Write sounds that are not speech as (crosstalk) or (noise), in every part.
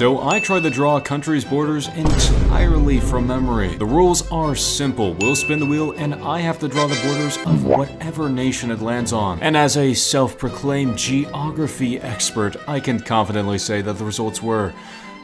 So I tried to draw a country's borders entirely from memory. The rules are simple. We'll spin the wheel and I have to draw the borders of whatever nation it lands on. And as a self-proclaimed geography expert, I can confidently say that the results were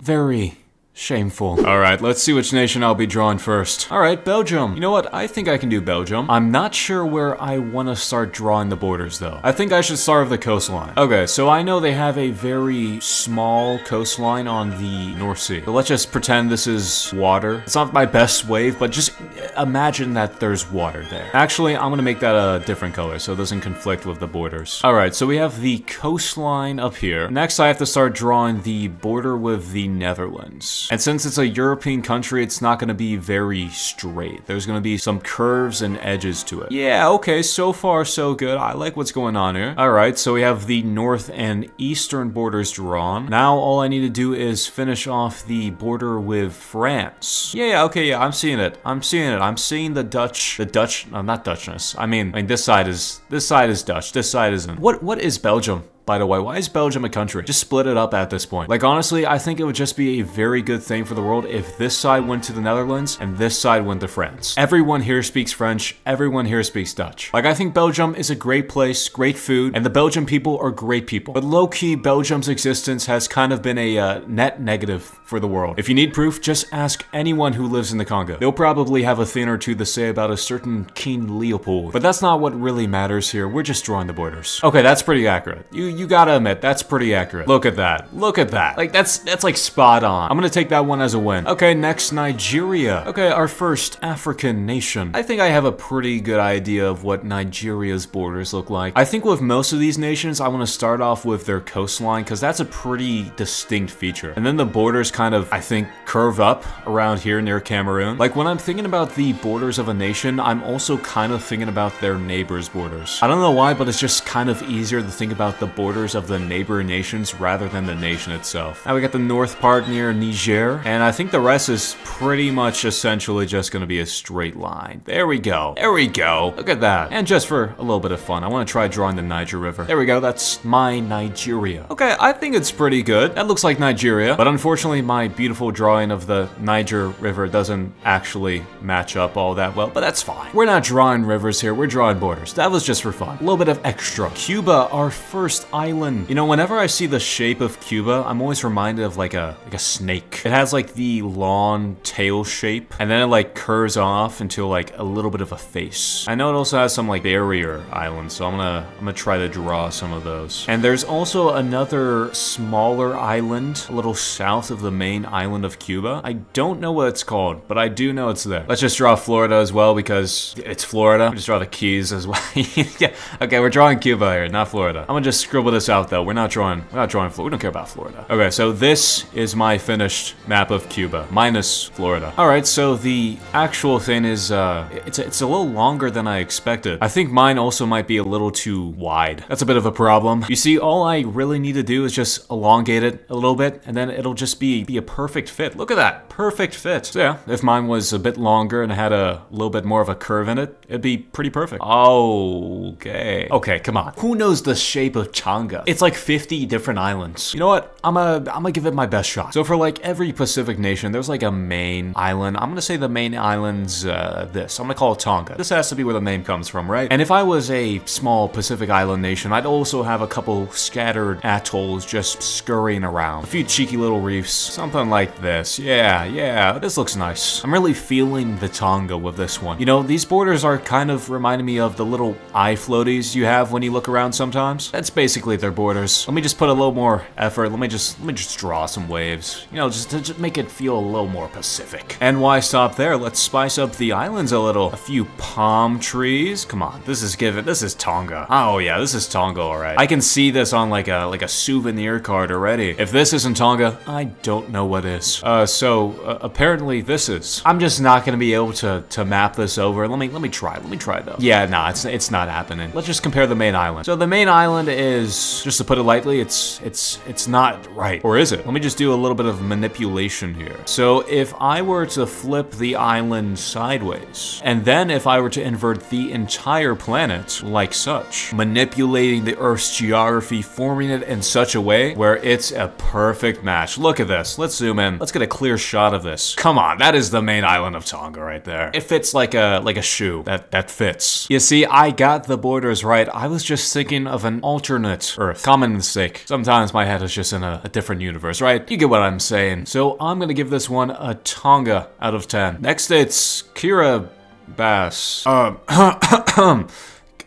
very Shameful. Alright, let's see which nation I'll be drawing first. Alright, Belgium. You know what? I think I can do Belgium. I'm not sure where I want to start drawing the borders, though. I think I should start with the coastline. Okay, so I know they have a very small coastline on the North Sea. But let's just pretend this is water. It's not my best wave, but just imagine that there's water there. Actually, I'm gonna make that a different color so it doesn't conflict with the borders. Alright, so we have the coastline up here. Next, I have to start drawing the border with the Netherlands. And since it's a European country, it's not going to be very straight. There's going to be some curves and edges to it. Yeah, okay, so far so good. I like what's going on here. All right, so we have the north and eastern borders drawn. Now all I need to do is finish off the border with France. Yeah, yeah, okay, yeah, I'm seeing it. I'm seeing it. I'm seeing the Dutch, the Dutch, no, not Dutchness. I mean, I mean, this side is, this side is Dutch. This side isn't. What, what is Belgium? By the way. Why is Belgium a country? Just split it up at this point. Like, honestly, I think it would just be a very good thing for the world if this side went to the Netherlands and this side went to France. Everyone here speaks French. Everyone here speaks Dutch. Like, I think Belgium is a great place, great food, and the Belgian people are great people. But low-key, Belgium's existence has kind of been a uh, net negative for the world. If you need proof, just ask anyone who lives in the Congo. They'll probably have a thing or two to say about a certain King Leopold. But that's not what really matters here. We're just drawing the borders. Okay, that's pretty accurate. You you gotta admit, that's pretty accurate. Look at that. Look at that. Like, that's, that's like spot on. I'm gonna take that one as a win. Okay, next, Nigeria. Okay, our first African nation. I think I have a pretty good idea of what Nigeria's borders look like. I think with most of these nations, I want to start off with their coastline because that's a pretty distinct feature. And then the borders kind of, I think, curve up around here near Cameroon. Like when I'm thinking about the borders of a nation, I'm also kind of thinking about their neighbors' borders. I don't know why, but it's just kind of easier to think about the borders of the neighbor nations rather than the nation itself. Now we got the north part near Niger, and I think the rest is pretty much essentially just gonna be a straight line. There we go. There we go. Look at that. And just for a little bit of fun, I want to try drawing the Niger River. There we go. That's my Nigeria. Okay, I think it's pretty good. That looks like Nigeria, but unfortunately my beautiful drawing of the Niger River doesn't actually match up all that well, but that's fine. We're not drawing rivers here, we're drawing borders. That was just for fun. A little bit of extra. Cuba, our first island. You know, whenever I see the shape of Cuba, I'm always reminded of like a like a snake. It has like the long tail shape, and then it like curves off into like a little bit of a face. I know it also has some like barrier islands, so I'm gonna I'm gonna try to draw some of those. And there's also another smaller island a little south of the main island of Cuba. I don't know what it's called, but I do know it's there. Let's just draw Florida as well because it's Florida. Just draw the keys as well. (laughs) yeah. Okay, we're drawing Cuba here, not Florida. I'm gonna just scribble this out though. We're not drawing. We're not drawing Florida. We don't care about Florida. Okay, so this is my finished map of Cuba minus Florida. All right, so the actual thing is uh, it's a, it's a little longer than I expected. I think mine also might be a little too wide. That's a bit of a problem. You see, all I really need to do is just elongate it a little bit, and then it'll just be be a perfect fit. Look at that, perfect fit. So yeah, if mine was a bit longer and had a little bit more of a curve in it, it'd be pretty perfect. Okay. Okay, come on. Who knows the shape of Tonga? It's like 50 different islands. You know what? I'm gonna I'm gonna give it my best shot. So for like every Pacific nation, there's like a main island. I'm gonna say the main island's uh, this. I'm gonna call it Tonga. This has to be where the name comes from, right? And if I was a small Pacific island nation, I'd also have a couple scattered atolls just scurrying around. A few cheeky little reefs, something like this. Yeah, yeah, this looks nice. I'm really feeling the Tonga with this one. You know, these borders are kind of reminding me of the little eye floaties you have when you look around sometimes. That's basically their borders. Let me just put a little more effort. Let me just let me just draw some waves. You know, just to just make it feel a little more Pacific. And why stop there? Let's spice up the islands a little. A few palm trees. Come on, this is given. This is Tonga. Oh yeah, this is Tonga, alright. I can see this on like a like a souvenir card already. If this isn't Tonga, I don't know what is. Uh, so uh, apparently this is. I'm just not gonna be able to to map this over. Let me let me try. Let me try though. Yeah, nah, it's it's not happening. Let's just compare the main island. So the main island is is, just to put it lightly, it's it's it's not right. Or is it? Let me just do a little bit of manipulation here. So if I were to flip the island sideways, and then if I were to invert the entire planet like such, manipulating the Earth's geography, forming it in such a way where it's a perfect match. Look at this. Let's zoom in. Let's get a clear shot of this. Come on, that is the main island of Tonga right there. It fits like a like a shoe. That that fits. You see, I got the borders right. I was just thinking of an alternate Earth. Common mistake. Sometimes my head is just in a, a different universe, right? You get what I'm saying. So I'm gonna give this one a Tonga out of 10. Next, it's Kira Bass. Um,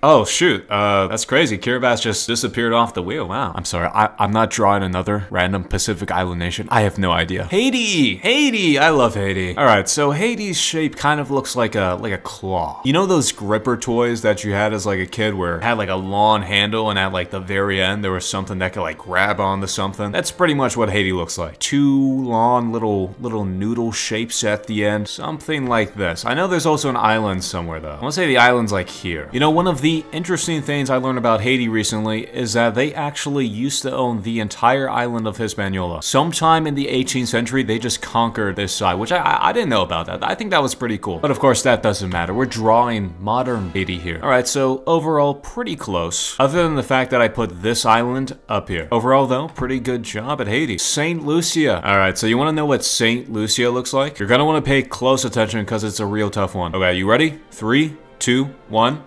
Oh, shoot. Uh, that's crazy. Kiribati just disappeared off the wheel. Wow. I'm sorry. I, I'm not drawing another random Pacific island nation. I have no idea. Haiti! Haiti! I love Haiti. All right, so Haiti's shape kind of looks like a like a claw. You know those gripper toys that you had as like a kid where it had like a long handle and at like the very end there was something that could like grab onto something? That's pretty much what Haiti looks like. Two long little little noodle shapes at the end. Something like this. I know there's also an island somewhere though. I want to say the island's like here. You know, one of the the interesting things I learned about Haiti recently is that they actually used to own the entire island of Hispaniola. Sometime in the 18th century, they just conquered this side, which I, I didn't know about that. I think that was pretty cool. But of course, that doesn't matter. We're drawing modern Haiti here. All right, so overall, pretty close. Other than the fact that I put this island up here. Overall, though, pretty good job at Haiti. St. Lucia. All right, so you want to know what St. Lucia looks like? You're going to want to pay close attention because it's a real tough one. Okay, you ready? Three, two, one.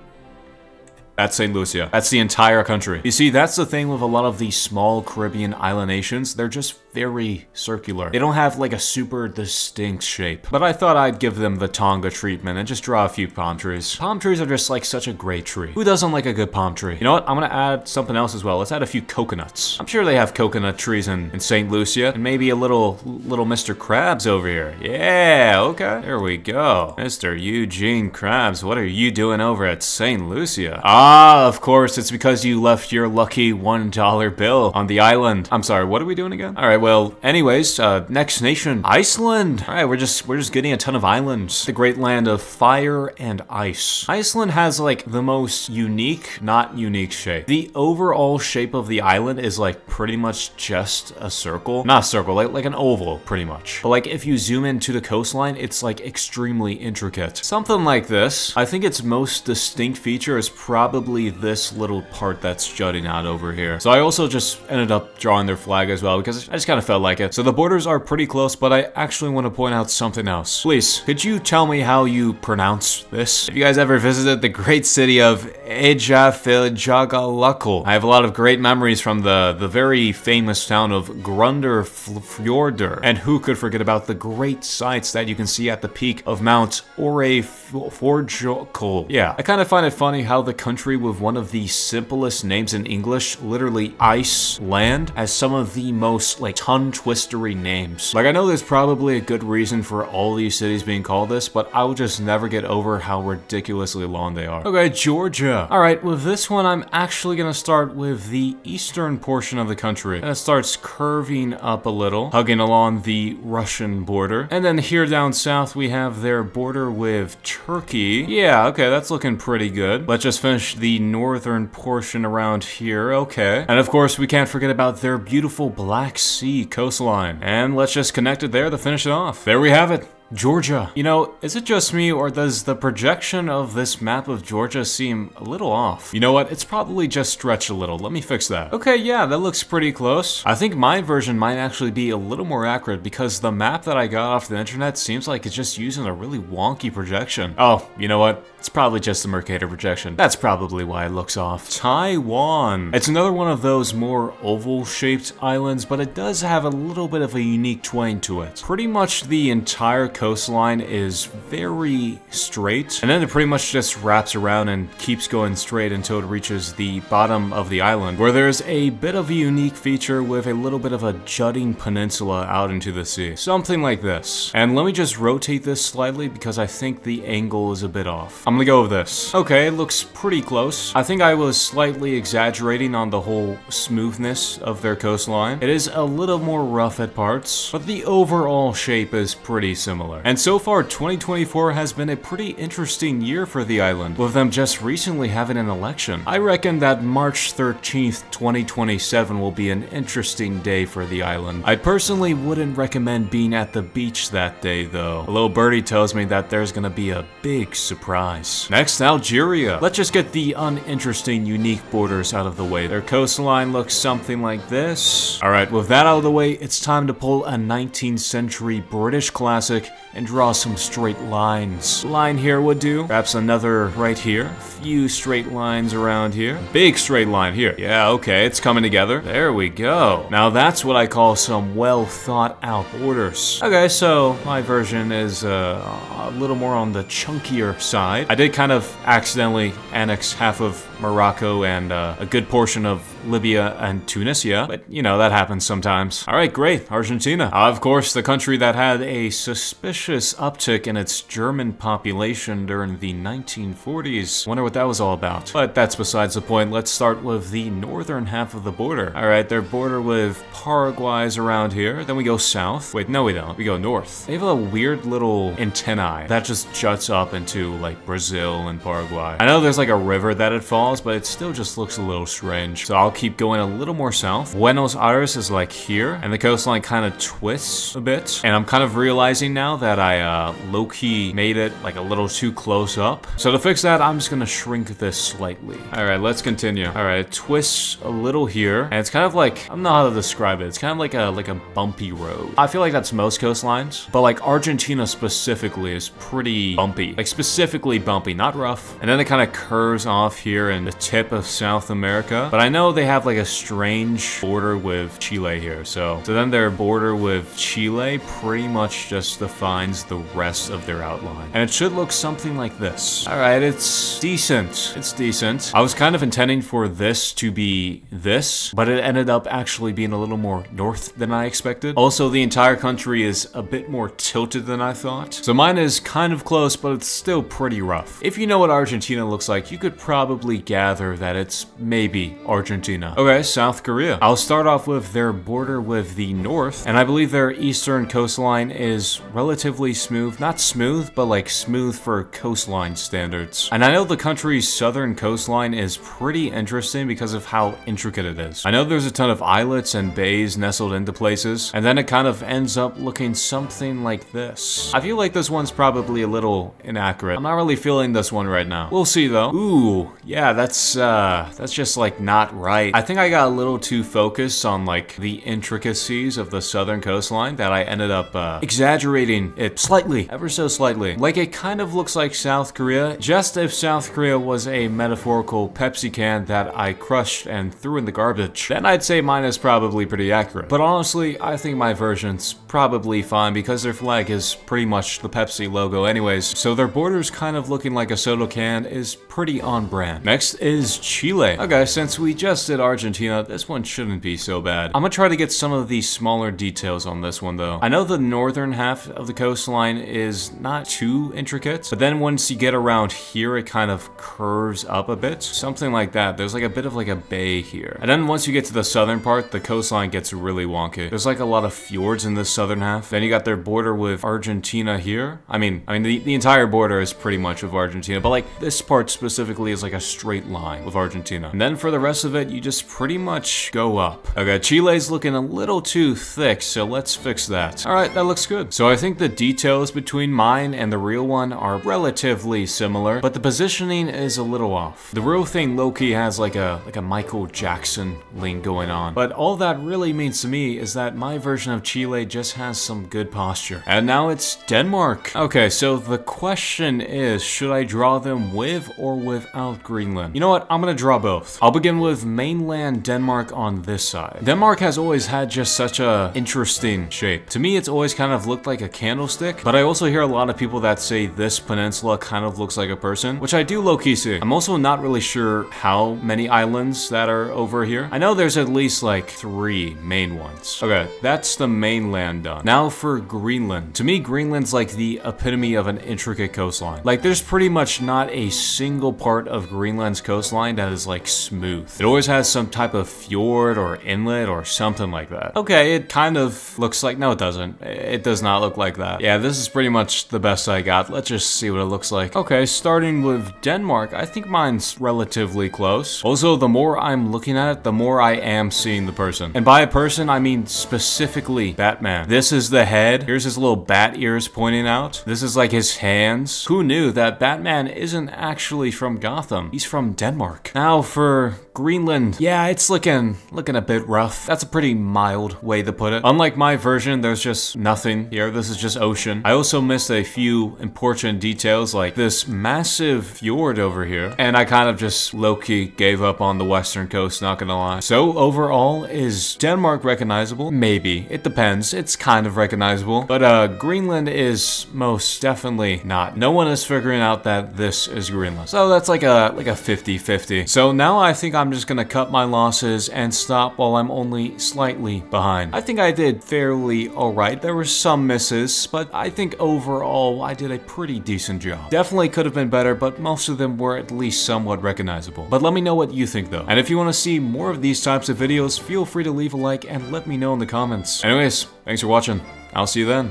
That's St. Lucia. That's the entire country. You see, that's the thing with a lot of these small Caribbean island nations. They're just very circular. They don't have like a super distinct shape. But I thought I'd give them the Tonga treatment and just draw a few palm trees. Palm trees are just like such a great tree. Who doesn't like a good palm tree? You know what? I'm gonna add something else as well. Let's add a few coconuts. I'm sure they have coconut trees in, in St. Lucia and maybe a little little Mr. Krabs over here. Yeah, okay. There we go. Mr. Eugene Krabs, what are you doing over at St. Lucia? Ah, of course, it's because you left your lucky $1 bill on the island. I'm sorry, what are we doing again? All right, well, anyways, uh, next nation, Iceland. All right, we're just we're just getting a ton of islands. The great land of fire and ice. Iceland has like the most unique, not unique shape. The overall shape of the island is like pretty much just a circle, not a circle, like like an oval, pretty much. But like if you zoom into the coastline, it's like extremely intricate. Something like this. I think its most distinct feature is probably this little part that's jutting out over here. So I also just ended up drawing their flag as well because I just kind of felt like it. So the borders are pretty close, but I actually want to point out something else. Please, could you tell me how you pronounce this? If you guys ever visited the great city of Eyjafjallajökull, I have a lot of great memories from the, the very famous town of Grundarfjordur. And who could forget about the great sights that you can see at the peak of Mount Oreyfjordjökull? Yeah, I kind of find it funny how the country with one of the simplest names in English, literally Ice Land, has some of the most like tongue twistery names. Like I know there's probably a good reason for all these cities being called this, but I will just never get over how ridiculously long they are. Okay, Georgia. All right, with this one, I'm actually gonna start with the eastern portion of the country. And it starts curving up a little, hugging along the Russian border. And then here down south, we have their border with Turkey. Yeah, okay, that's looking pretty good. Let's just finish the northern portion around here, okay. And of course, we can't forget about their beautiful Black Sea coastline. And let's just connect it there to finish it off. There we have it. Georgia. You know, is it just me or does the projection of this map of Georgia seem a little off? You know what? It's probably just stretched a little. Let me fix that. Okay, yeah, that looks pretty close. I think my version might actually be a little more accurate because the map that I got off the internet seems like it's just using a really wonky projection. Oh, you know what? It's probably just the Mercator projection. That's probably why it looks off. Taiwan. It's another one of those more oval-shaped islands, but it does have a little bit of a unique twang to it. Pretty much the entire coastline is very straight, and then it pretty much just wraps around and keeps going straight until it reaches the bottom of the island, where there's a bit of a unique feature with a little bit of a jutting peninsula out into the sea. Something like this. And let me just rotate this slightly because I think the angle is a bit off. Gonna go with this. Okay, it looks pretty close. I think I was slightly exaggerating on the whole smoothness of their coastline. It is a little more rough at parts, but the overall shape is pretty similar. similar. And so far, 2024 has been a pretty interesting year for the island, with them just recently having an election. I reckon that March 13th, 2027 will be an interesting day for the island. I personally wouldn't recommend being at the beach that day though. A little birdie tells me that there's gonna be a big surprise. Next, Algeria. Let's just get the uninteresting, unique borders out of the way. Their coastline looks something like this. Alright, with that out of the way, it's time to pull a 19th century British classic and draw some straight lines. Line here would do. Perhaps another right here. A few straight lines around here. Big straight line here. Yeah, okay, it's coming together. There we go. Now that's what I call some well thought out borders. Okay, so my version is uh, a little more on the chunkier side. I did kind of accidentally annex half of Morocco and uh, a good portion of Libya and Tunisia, but you know, that happens sometimes. All right, great, Argentina. Uh, of course, the country that had a suspicious uptick in its German population during the 1940s. Wonder what that was all about. But that's besides the point. Let's start with the northern half of the border. All right, their border with Paraguay's around here. Then we go south. Wait, no we don't. We go north. They have a weird little antennae that just juts up into like Brazil and Paraguay. I know there's like a river that it falls, but it still just looks a little strange. So I'll keep going a little more south. Buenos Aires is like here, and the coastline kind of twists a bit. And I'm kind of realizing now that I uh, low-key made it like a little too close up. So to fix that, I'm just gonna shrink this slightly. All right, let's continue. All right, it twists a little here, and it's kind of like, I don't know how to describe it. It's kind of like a like a bumpy road. I feel like that's most coastlines, but like Argentina specifically is pretty bumpy. Like specifically bumpy, not rough. And then it kind of curves off here in the tip of South America. But I know they have like a strange border with Chile here. So, so then their border with Chile pretty much just defines the rest of their outline. And it should look something like this. All right, it's decent. It's decent. I was kind of intending for this to be this, but it ended up actually being a little more north than I expected. Also, the entire country is a bit more tilted than I thought. So mine is kind of close, but it's still pretty rough. If you know what Argentina looks like, you could probably gather that it's maybe Argentina. Okay, South Korea. I'll start off with their border with the north, and I believe their eastern coastline is relatively smooth. Not smooth, but like smooth for coastline standards. And I know the country's southern coastline is pretty interesting because of how intricate it is. I know there's a ton of islets and bays nestled into places, and then it kind of ends up looking something like this. I feel like this one's probably a little inaccurate. I'm not really feeling this one right now. We'll see though. Ooh, yeah, that's uh, that's just like not right. I think I got a little too focused on like the intricacies of the southern coastline that I ended up uh, exaggerating it slightly, ever so slightly. Like it kind of looks like South Korea, just if South Korea was a metaphorical Pepsi can that I crushed and threw in the garbage, then I'd say mine is probably pretty accurate. But honestly, I think my version's probably fine because their flag is pretty much the Pepsi logo anyways, so their borders kind of looking like a soda can is pretty on brand. Next is Chile. Okay, since we just did Argentina, this one shouldn't be so bad. I'm gonna try to get some of the smaller details on this one though. I know the northern half of the coastline is not too intricate, but then once you get around here, it kind of curves up a bit. Something like that. There's like a bit of like a bay here. And then once you get to the southern part, the coastline gets really wonky. There's like a lot of fjords in this southern half. Then you got their border with Argentina here. I mean, I mean the, the entire border is pretty much of Argentina, but like this part specifically is like a straight line with Argentina. And then for the rest of it, you just pretty much go up. Okay, Chile's looking a little too thick, so let's fix that. All right, that looks good. So I think the details between mine and the real one are relatively similar, but the positioning is a little off. The real thing low-key has like a like a Michael Jackson lean going on. But all that really means to me is that my version of Chile just has some good posture. And now it's Denmark. Okay, so the question is, should I draw them with or without Greenland? You know what? I'm gonna draw both. I'll begin with mainland Denmark on this side. Denmark has always had just such a interesting shape. To me, it's always kind of looked like a candlestick, but I also hear a lot of people that say this peninsula kind of looks like a person, which I do low-key see. I'm also not really sure how many islands that are over here. I know there's at least like three main ones. Okay, that's the mainland done. Now for Greenland. To me, Greenland's like the epitome of an intricate coastline. Like there's pretty much not a single part of Greenland's coastline that is like smooth. It always has some type of fjord or inlet or something like that. Okay, it kind of looks like, no it doesn't. It does not look like that. Yeah, this is pretty much the best I got. Let's just see what it looks like. Okay, starting with Denmark, I think mine's relatively close. Also, the more I'm looking at it, the more I am seeing the person. And by a person, I mean specifically Batman. This is the head. Here's his little bat ears pointing out. This is like his hands. Who knew that Batman isn't actually from Gotham? He's from Denmark. Now for Greenland. Yeah, it's looking looking a bit rough. That's a pretty mild way to put it. Unlike my version, there's just nothing here. This is just ocean. I also missed a few important details like this massive fjord over here. And I kind of just low-key gave up on the western coast, not gonna lie. So overall, is Denmark recognizable? Maybe. It depends. It's kind of recognizable. But uh, Greenland is most definitely not. No one is figuring out that this is Greenland. So that's like a like a 50-50. So now I think I'm just gonna cut my losses and stop while I'm only slightly behind. I think I did fairly alright. There were some misses, but I think overall I did a pretty decent job. Definitely could have been better, but most of them were at least somewhat recognizable. But let me know what you think though. And if you want to see more of these types of videos, feel free to leave a like and let me know in the comments. Anyways, thanks for watching. I'll see you then.